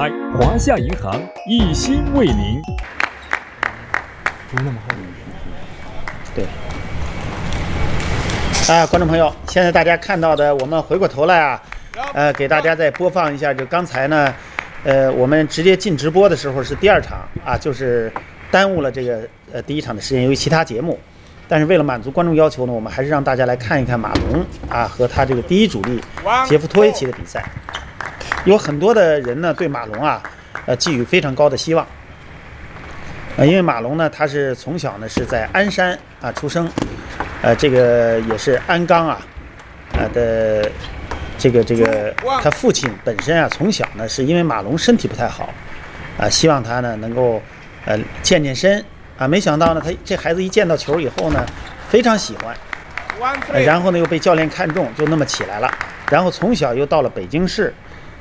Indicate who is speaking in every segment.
Speaker 1: 华夏银行一心为您。
Speaker 2: 不是那么厚。
Speaker 3: 对。啊，观众朋友，现在大家看到的，我们回过头来啊，呃，给大家再播放一下，就刚才呢，呃，我们直接进直播的时候是第二场啊，就是耽误了这个呃第一场的时间，由于其他节目。但是为了满足观众要求呢，我们还是让大家来看一看马龙啊和他这个第一主力杰夫托维奇的比赛。有很多的人呢对马龙啊，呃寄予非常高的希望。呃，因为马龙呢，他是从小呢是在鞍山啊出生，呃，这个也是鞍钢啊，呃的这个这个他父亲本身啊从小呢是因为马龙身体不太好，啊，希望他呢能够呃健健身。啊，没想到呢，他这孩子一见到球以后呢，非常喜欢，然后呢又被教练看中，就那么起来了。然后从小又到了北京市，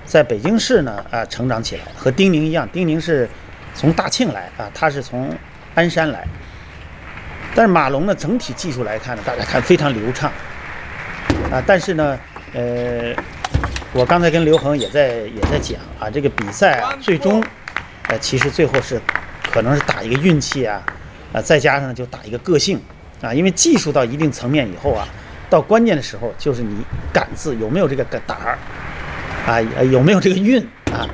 Speaker 3: 在北京市呢啊成长起来，和丁宁一样，丁宁是从大庆来啊，他是从鞍山来。但是马龙呢，整体技术来看呢，大家看非常流畅啊。但是呢，呃，我刚才跟刘恒也在也在讲啊，这个比赛，最终，呃，其实最后是。可能是打一个运气啊，啊，再加上就打一个个性啊，因为技术到一定层面以后啊，到关键的时候就是你敢字有没有这个胆儿啊，有没有这个运啊，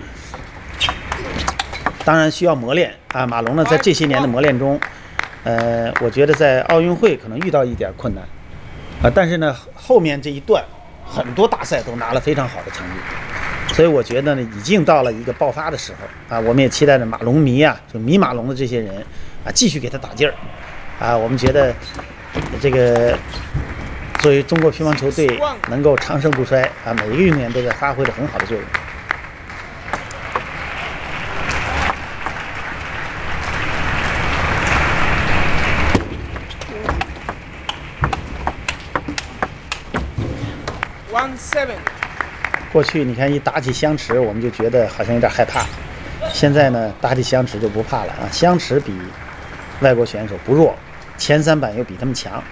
Speaker 3: 当然需要磨练啊。马龙呢，在这些年的磨练中，呃，我觉得在奥运会可能遇到一点困难啊，但是呢，后面这一段很多大赛都拿了非常好的成绩。所以我觉得呢，已经到了一个爆发的时候啊！我们也期待着马龙迷啊，就迷马龙的这些人啊，继续给他打劲儿啊！我们觉得这个作为中国乒乓球队能够长盛不衰啊，每一个运动员都在发挥着很好的作用。
Speaker 4: One seven。
Speaker 3: 过去你看一打起相持，我们就觉得好像有点害怕。现在呢，打起相持就不怕了啊！相持比外国选手不弱，前三板又比他们强，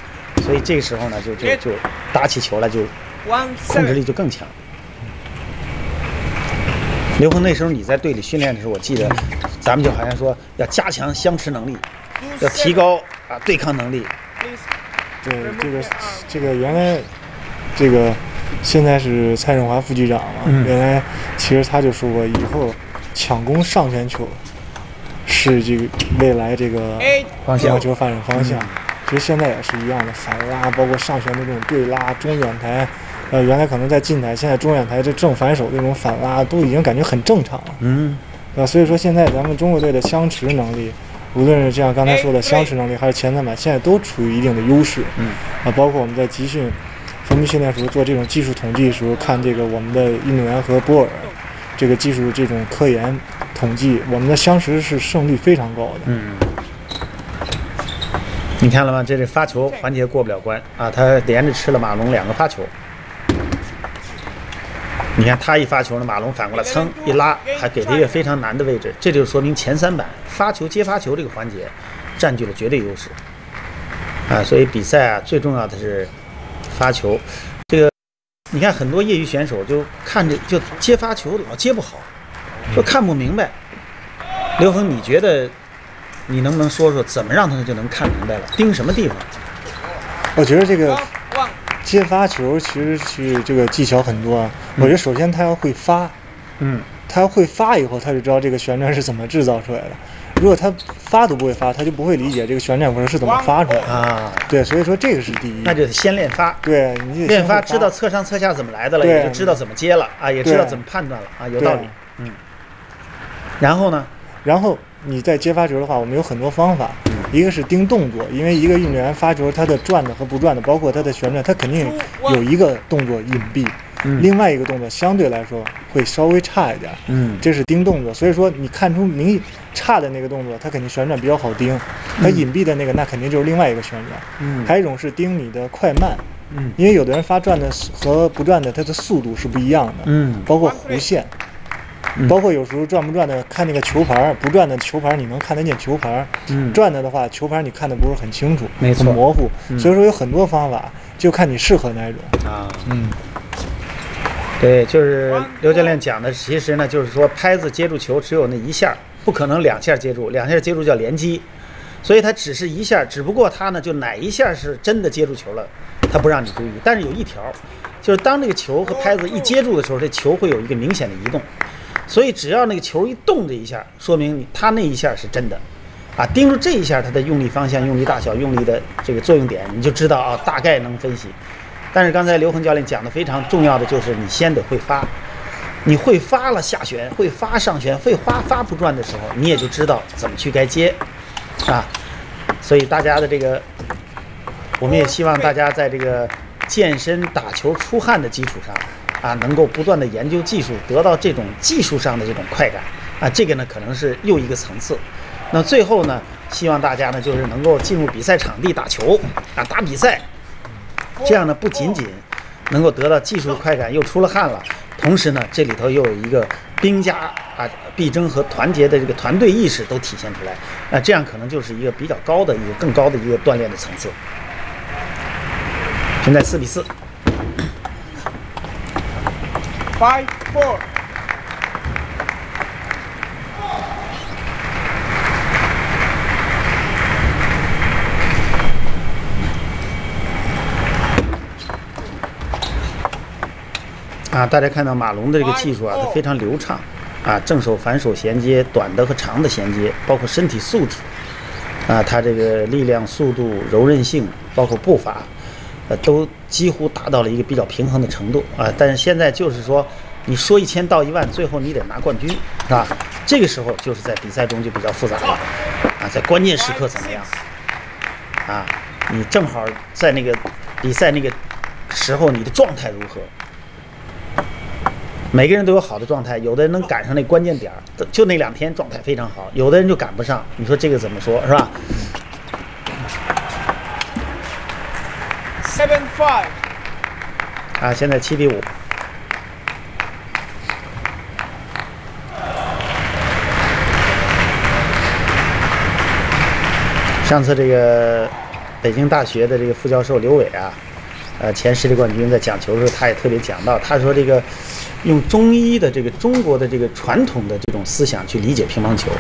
Speaker 3: 所以这个时候呢，就就就打起球来就控制力就更强。刘鹏，那时候你在队里训练的时候，我记得咱们就好像说要加强相持能力，要提高啊对抗能力。
Speaker 2: 对，这个这个原来这个。现在是蔡振华副局长嘛？原来其实他就说过，以后抢攻上旋球是这个未来这个乒乓球发展方向。其实现在也是一样的，反拉包括上旋的这种对拉，中远台，呃，原来可能在近台，现在中远台这正反手这种反拉都已经感觉很正常了。嗯，啊，所以说现在咱们中国队的相持能力，无论是像刚才说的相持能力，还是前三板，现在都处于一定的优势。嗯，啊，包括我们在集训。封闭训练时候做这种技术统计的时候，看这个我们的运动员和波尔这个技术这种科研统计，我们的相持是胜率非常高的。
Speaker 3: 嗯，你看了吗？这是发球环节过不了关啊！他连着吃了马龙两个发球。你看他一发球呢，马龙反过来蹭一拉，还给他一个非常难的位置，这就说明前三板发球接发球这个环节占据了绝对优势啊！所以比赛啊，最重要的是。发球，这个你看很多业余选手就看着就接发球老接不好，就看不明白。刘恒，你觉得你能不能说说怎么让他们就能看明白了？盯什么地方？
Speaker 2: 我觉得这个接发球其实是这个技巧很多啊。我觉得首先他要会发，嗯，他要会发以后他就知道这个旋转是怎么制造出来的。如果他发都不会发，他就不会理解这个旋转纹是怎么发出来的啊。对，所以说这个是第一。
Speaker 3: 那就得先练发。
Speaker 2: 对，你
Speaker 3: 练发知道侧上侧下怎么来的了，也就知道怎么接了啊，也知道怎么判断了啊，有道理。嗯。然后呢？
Speaker 2: 然后你在接发球的话，我们有很多方法。一个是盯动作，因为一个运动员发球，他的转的和不转的，包括他的旋转，他肯定有一个动作隐蔽。另外一个动作相对来说会稍微差一点，嗯，这是盯动作，所以说你看出明差的那个动作，它肯定旋转比较好盯，它隐蔽的那个那肯定就是另外一个旋转，嗯，还有一种是盯你的快慢，嗯，因为有的人发转的和不转的它的速度是不一样的，嗯，包括弧线，包括有时候转不转的看那个球盘，不转的球盘你能看得见球盘，嗯，转的的话球盘你看的不是很清楚，
Speaker 3: 没错，
Speaker 2: 模糊，所以说有很多方法，就看你适合哪种。啊，嗯。
Speaker 3: 对，就是刘教练讲的，其实呢，就是说拍子接住球只有那一下，不可能两下接住，两下接住叫连击，所以它只是一下，只不过它呢就哪一下是真的接住球了，他不让你注意。但是有一条，就是当这个球和拍子一接住的时候，这球会有一个明显的移动，所以只要那个球一动这一下，说明你他那一下是真的，啊，盯住这一下它的用力方向、用力大小、用力的这个作用点，你就知道啊，大概能分析。但是刚才刘恒教练讲的非常重要的就是你先得会发，你会发了下旋，会发上旋，会发发不转的时候，你也就知道怎么去该接，啊，所以大家的这个，我们也希望大家在这个健身打球出汗的基础上，啊，能够不断的研究技术，得到这种技术上的这种快感，啊，这个呢可能是又一个层次。那最后呢，希望大家呢就是能够进入比赛场地打球，啊，打比赛。这样呢，不仅仅能够得到技术快感，又出了汗了，同时呢，这里头又有一个兵家啊必争和团结的这个团队意识都体现出来，那这样可能就是一个比较高的一个更高的一个锻炼的层次。现在四比四。
Speaker 4: Five four。
Speaker 3: 啊，大家看到马龙的这个技术啊，它非常流畅，啊，正手反手衔接，短的和长的衔接，包括身体素质，啊，他这个力量、速度、柔韧性，包括步伐，呃，都几乎达到了一个比较平衡的程度啊。但是现在就是说，你说一千道一万，最后你得拿冠军，是吧？这个时候就是在比赛中就比较复杂了，啊，在关键时刻怎么样？啊，你正好在那个比赛那个时候，你的状态如何？每个人都有好的状态，有的人能赶上那关键点儿，就那两天状态非常好；有的人就赶不上。你说这个怎么说，是吧
Speaker 4: ？Seven five。
Speaker 3: 啊，现在七比五。上次这个北京大学的这个副教授刘伟啊，呃，前世界冠军在讲球的时候，他也特别讲到，他说这个。用中医的这个中国的这个传统的这种思想去理解乒乓球，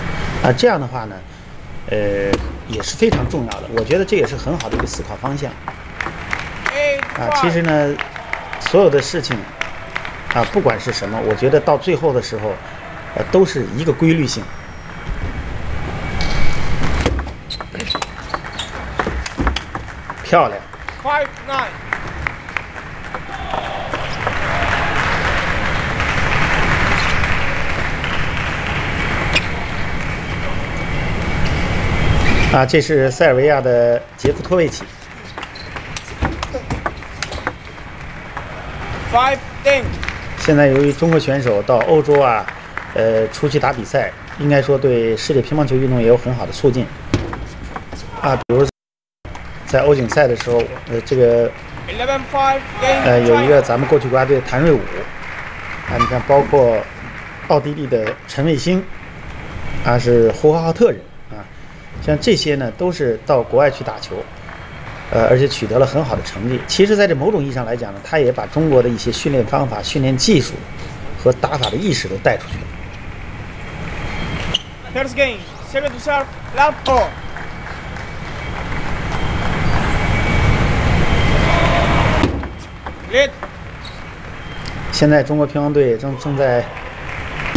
Speaker 3: 啊，这样的话呢，呃，也是非常重要的。我觉得这也是很好的一个思考方向。啊，其实呢，所有的事情，啊，不管是什么，我觉得到最后的时候，呃，都是一个规律性。漂亮。
Speaker 4: Five nine。
Speaker 3: 啊，这是塞尔维亚的杰夫托维奇。
Speaker 4: Five ten。
Speaker 3: 现在由于中国选手到欧洲啊，呃，出去打比赛，应该说对世界乒乓球运动也有很好的促进。啊，比如在欧锦赛的时候，呃，这个呃有一个咱们过去国家队谭瑞武，啊，你看包括奥地利的陈卫星，啊是呼和浩特人啊。像这些呢，都是到国外去打球，呃，而且取得了很好的成绩。其实，在这某种意义上来讲呢，他也把中国的一些训练方法、训练技术和打法的意识都带出去了。
Speaker 4: First game, serve to serve, love four.
Speaker 3: 现在中国乒乓队正正在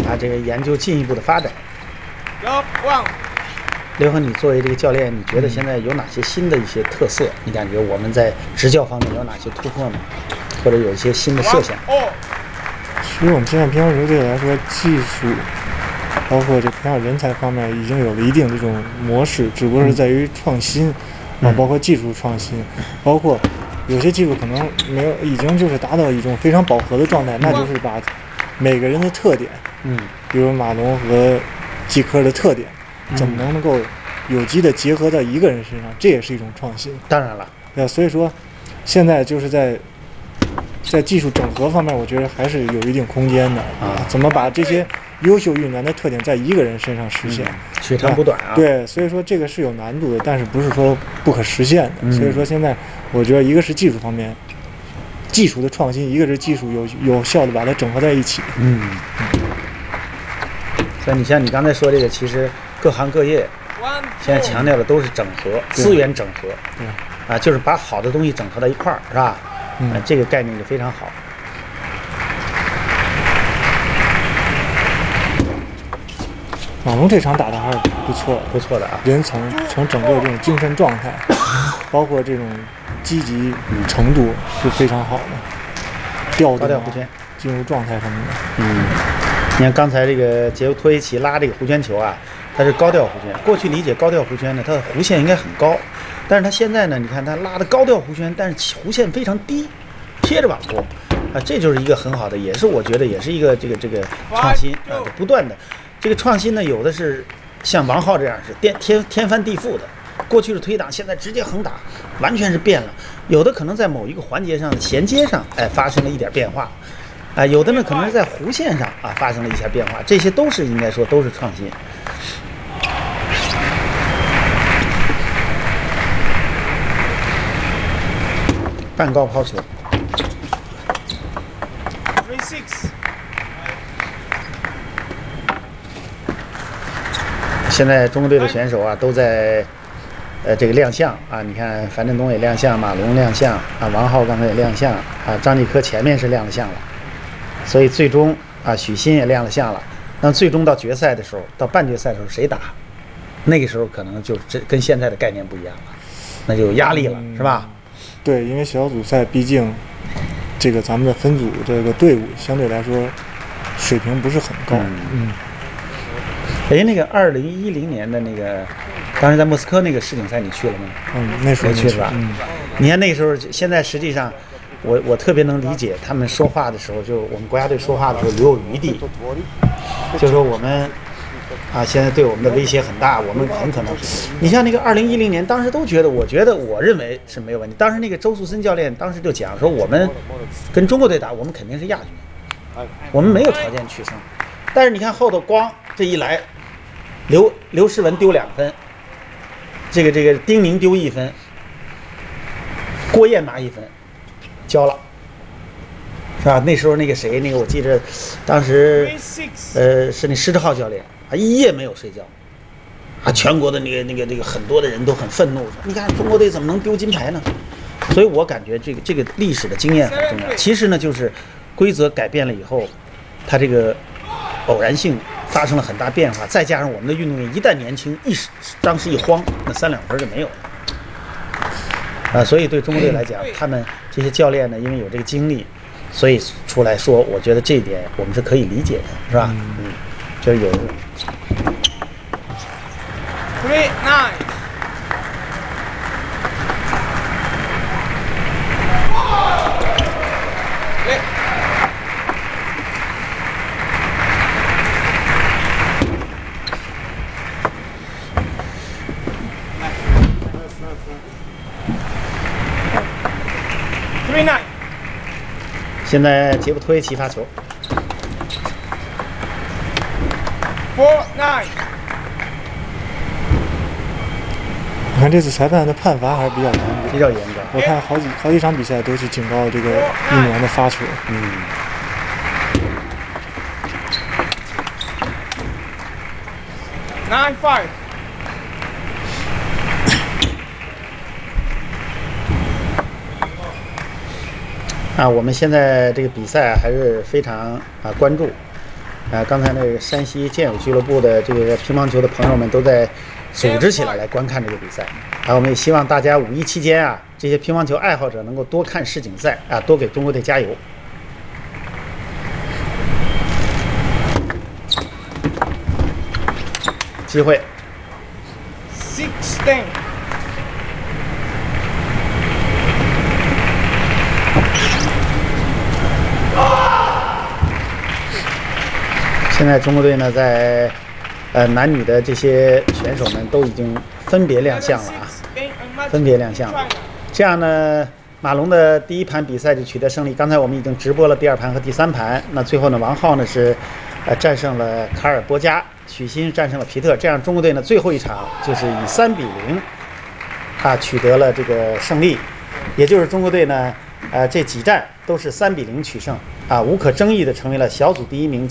Speaker 3: 啊这个研究进一步的发展。
Speaker 4: Love one.
Speaker 3: 刘恒，你作为这个教练，你觉得现在有哪些新的一些特色？你感觉我们在执教方面有哪些突破呢？或者有一些新的设想？
Speaker 2: 其实我们现在乒乓球队来说，技术包括这培养人才方面已经有了一定这种模式，只不过是在于创新啊，包括技术创新，包括有些技术可能没有，已经就是达到一种非常饱和的状态，那就是把每个人的特点，
Speaker 3: 嗯，
Speaker 2: 比如马龙和季科的特点。怎么能能够有机的结合到一个人身上？这也是一种创新。
Speaker 3: 当然了，
Speaker 2: 对，所以说现在就是在在技术整合方面，我觉得还是有一定空间的啊。怎么把这些优秀运动员的特点在一个人身上实现？
Speaker 3: 取长补短啊。
Speaker 2: 对，所以说这个是有难度的，但是不是说不可实现的。所以说现在我觉得一个是技术方面技术的创新，一个是技术有有效的把它整合在一起。
Speaker 3: 嗯。所以你像你刚才说这个，其实各行各业现在强调的都是整合，资源整合，
Speaker 2: 对
Speaker 3: 啊，就是把好的东西整合到一块儿，是吧？
Speaker 2: 嗯
Speaker 3: 啊，这个概念就非常好。
Speaker 2: 马龙这场打的还是不错，
Speaker 3: 不错的啊。
Speaker 2: 人从从整个这种精神状态，包括这种积极程度是非常好的，调动进入状态什么的。
Speaker 3: 嗯，你看刚才这个杰夫托维奇拉这个弧圈球啊，它是高调弧圈。过去理解高调弧圈呢，它的弧线应该很高，但是它现在呢，你看它拉的高调弧圈，但是弧线非常低，贴着网弓啊，这就是一个很好的，也是我觉得也是一个这个这个创新啊，不断的这个创新呢，有的是像王浩这样是颠天天翻地覆的。过去是推挡，现在直接横打，完全是变了。有的可能在某一个环节上的衔接上，哎，发生了一点变化，啊，有的呢可能是在弧线上啊发生了一下变化，这些都是应该说都是创新。半高抛球，现在中国队的选手啊都在呃这个亮相啊，你看樊振东也亮相，马龙亮相啊，王浩刚才也亮相啊，张继科前面是亮了相了，所以最终啊许昕也亮了相了。那最终到决赛的时候，到半决赛的时候谁打？那个时候可能就这跟现在的概念不一样了，那就有压力了，是吧？
Speaker 2: 对，因为小组赛毕竟这个咱们的分组这个队伍相对来说水平不是很高。
Speaker 3: 嗯。
Speaker 2: 嗯，
Speaker 3: 哎，那个二零一零年的那个，当时在莫斯科那个世锦赛你去了吗？
Speaker 2: 嗯，那时候
Speaker 3: 去了吧？
Speaker 2: 嗯，
Speaker 3: 你看那时候，现在实际上，我我特别能理解他们说话的时候，就我们国家队说话的时候留有余地，就说我们啊，现在对我们的威胁很大，我们很可能，你像那个二零一零年，当时都觉得，我觉得我认为是没有问题。当时那个周树森教练当时就讲说，我们跟中国队打，我们肯定是亚军，我们没有条件取胜。但是你看后头光这一来，刘刘诗雯丢两分，这个这个丁宁丢一分，郭燕拿一分，交了，是吧？那时候那个谁，那个我记着，当时呃是那施之浩教练啊，一夜没有睡觉，啊，全国的那个那个那个很多的人都很愤怒，说你看中国队怎么能丢金牌呢？所以我感觉这个这个历史的经验很重要。其实呢，就是规则改变了以后，它这个偶然性发生了很大变化，再加上我们的运动员一旦年轻，一时当时一慌，那三两分就没有了。啊，所以对中国队来讲，他们这些教练呢，因为有这个经历，所以出来说，我觉得这一点我们是可以理解的，是吧？嗯，就是有
Speaker 4: Three, nine. Three, nine.
Speaker 3: 现在杰夫托维奇发球
Speaker 4: ，Four, nine.
Speaker 2: 你看这次裁判的判罚还是比较严格。
Speaker 3: 比较严格。
Speaker 2: 我看好几好几场比赛都是警告这个运动员的发球。
Speaker 3: 嗯
Speaker 4: ，Nine, five.
Speaker 3: 啊，我们现在这个比赛还是非常啊关注。啊，刚才那个山西健友俱乐部的这个乒乓球的朋友们都在组织起来来观看这个比赛。啊，我们也希望大家五一期间啊，这些乒乓球爱好者能够多看世锦赛啊，多给中国队加油。机会
Speaker 4: ，Sixteen.
Speaker 3: 现在中国队呢，在呃男女的这些选手们都已经分别亮相了啊。分别亮相了。这样呢，马龙的第一盘比赛就取得胜利。刚才我们已经直播了第二盘和第三盘。那最后呢，王浩呢是呃战胜了卡尔波加，许昕战胜了皮特。这样中国队呢最后一场就是以三比零啊取得了这个胜利，也就是中国队呢呃，这几战都是三比零取胜啊，无可争议的成为了小组第一名。